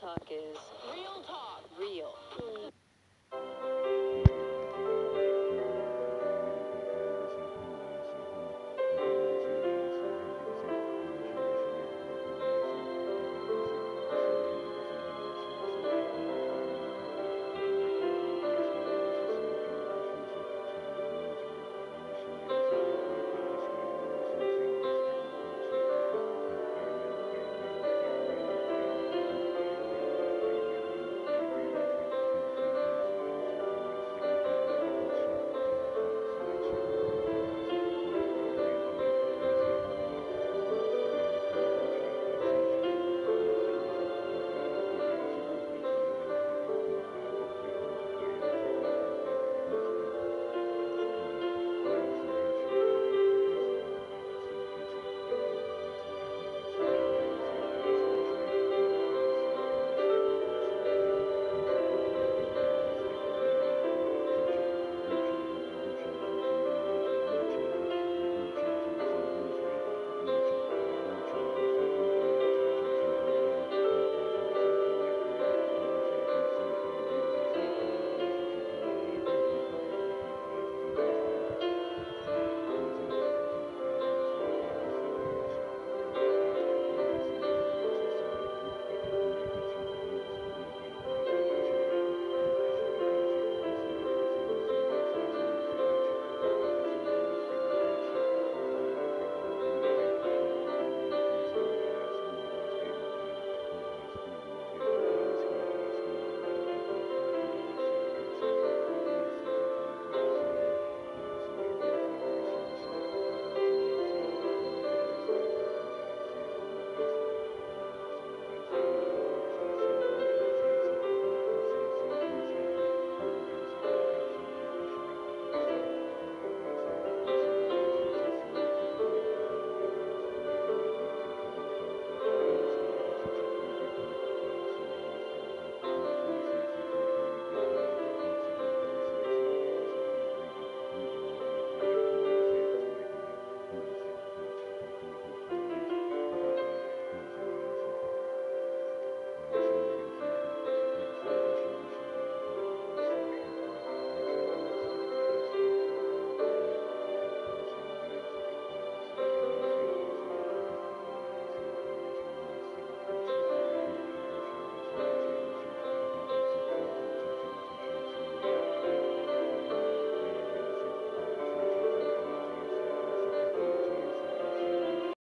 talk is Real talk. real. Hmm.